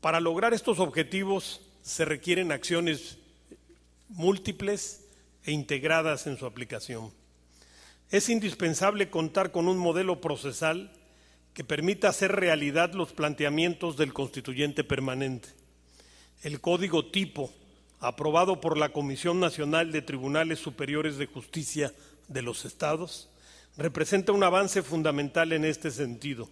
Para lograr estos objetivos se requieren acciones múltiples e integradas en su aplicación. Es indispensable contar con un modelo procesal que permita hacer realidad los planteamientos del constituyente permanente. El código tipo, aprobado por la Comisión Nacional de Tribunales Superiores de Justicia de los Estados, representa un avance fundamental en este sentido.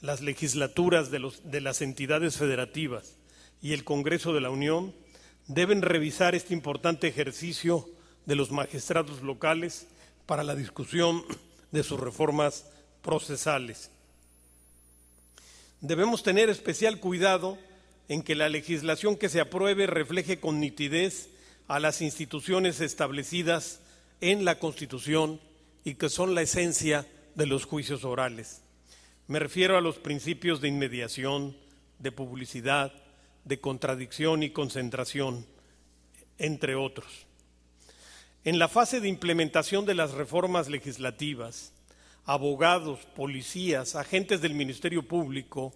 Las legislaturas de, las entidades federativas y el Congreso de la Unión deben revisar este importante ejercicio de los magistrados locales para la discusión de sus reformas procesales. Debemos tener especial cuidado en que la legislación que se apruebe refleje con nitidez a las instituciones establecidas en la Constitución y que son la esencia de los juicios orales. Me refiero a los principios de inmediación, de publicidad, de contradicción y concentración, entre otros. En la fase de implementación de las reformas legislativas, abogados, policías, agentes del Ministerio Público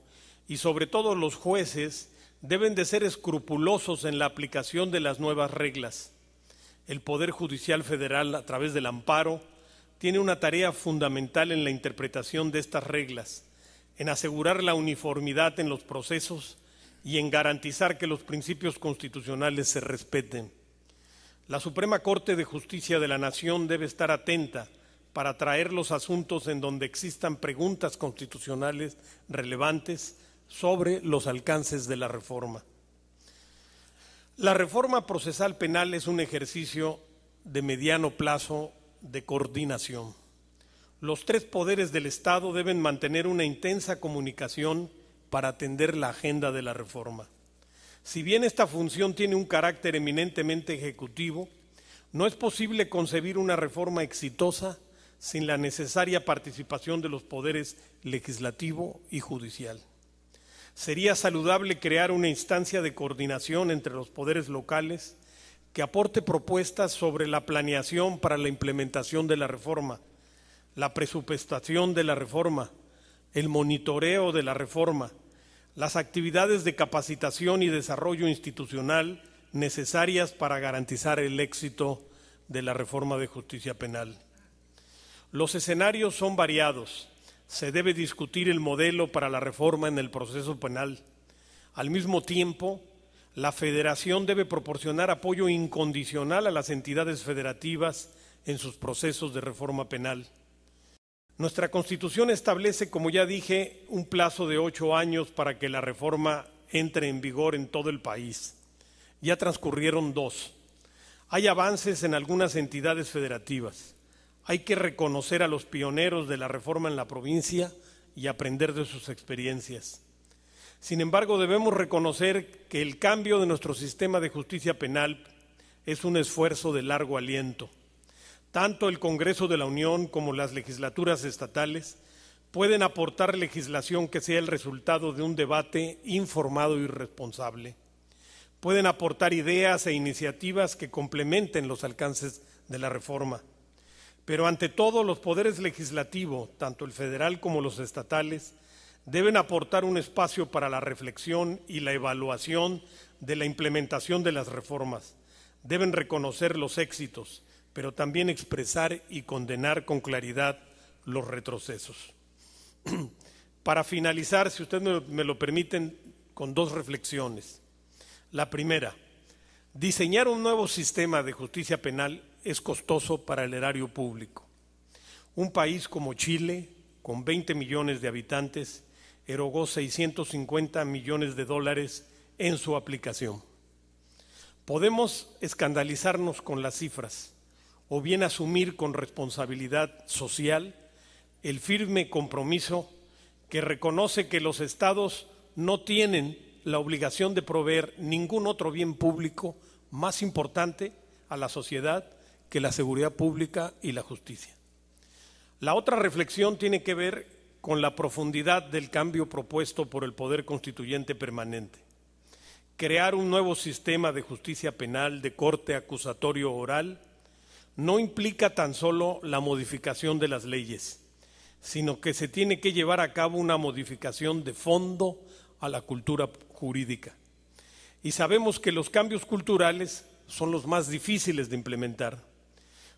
y sobre todo los jueces deben de ser escrupulosos en la aplicación de las nuevas reglas. El Poder Judicial Federal, a través del amparo, tiene una tarea fundamental en la interpretación de estas reglas, en asegurar la uniformidad en los procesos y en garantizar que los principios constitucionales se respeten. La Suprema Corte de Justicia de la Nación debe estar atenta para traer los asuntos en donde existan preguntas constitucionales relevantes sobre los alcances de la reforma. La reforma procesal penal es un ejercicio de mediano plazo de coordinación. Los tres poderes del Estado deben mantener una intensa comunicación para atender la agenda de la reforma. Si bien esta función tiene un carácter eminentemente ejecutivo, no es posible concebir una reforma exitosa sin la necesaria participación de los poderes legislativo y judicial. Sería saludable crear una instancia de coordinación entre los poderes locales que aporte propuestas sobre la planeación para la implementación de la reforma, la presupuestación de la reforma, el monitoreo de la reforma, las actividades de capacitación y desarrollo institucional necesarias para garantizar el éxito de la reforma de justicia penal. Los escenarios son variados se debe discutir el modelo para la reforma en el proceso penal. Al mismo tiempo, la federación debe proporcionar apoyo incondicional a las entidades federativas en sus procesos de reforma penal. Nuestra Constitución establece, como ya dije, un plazo de ocho años para que la reforma entre en vigor en todo el país. Ya transcurrieron dos. Hay avances en algunas entidades federativas. Hay que reconocer a los pioneros de la reforma en la provincia y aprender de sus experiencias. Sin embargo, debemos reconocer que el cambio de nuestro sistema de justicia penal es un esfuerzo de largo aliento. Tanto el Congreso de la Unión como las legislaturas estatales pueden aportar legislación que sea el resultado de un debate informado y responsable. Pueden aportar ideas e iniciativas que complementen los alcances de la reforma. Pero ante todo, los poderes legislativos, tanto el federal como los estatales, deben aportar un espacio para la reflexión y la evaluación de la implementación de las reformas. Deben reconocer los éxitos, pero también expresar y condenar con claridad los retrocesos. Para finalizar, si ustedes me lo permiten, con dos reflexiones. La primera, diseñar un nuevo sistema de justicia penal es costoso para el erario público. Un país como Chile, con 20 millones de habitantes, erogó 650 millones de dólares en su aplicación. Podemos escandalizarnos con las cifras o bien asumir con responsabilidad social el firme compromiso que reconoce que los estados no tienen la obligación de proveer ningún otro bien público más importante a la sociedad que la seguridad pública y la justicia. La otra reflexión tiene que ver con la profundidad del cambio propuesto por el Poder Constituyente Permanente. Crear un nuevo sistema de justicia penal de corte acusatorio oral no implica tan solo la modificación de las leyes, sino que se tiene que llevar a cabo una modificación de fondo a la cultura jurídica. Y sabemos que los cambios culturales son los más difíciles de implementar.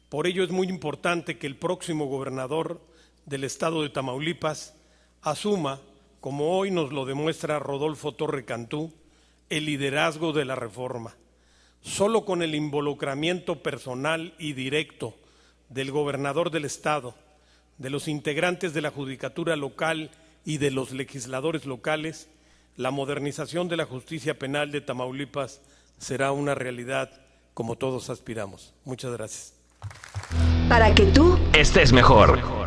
Por ello es muy importante que el próximo gobernador del estado de Tamaulipas asuma, como hoy nos lo demuestra Rodolfo Torre Cantú, el liderazgo de la reforma. Solo con el involucramiento personal y directo del gobernador del estado, de los integrantes de la judicatura local y de los legisladores locales, la modernización de la justicia penal de Tamaulipas será una realidad como todos aspiramos. Muchas gracias. Para que tú estés mejor.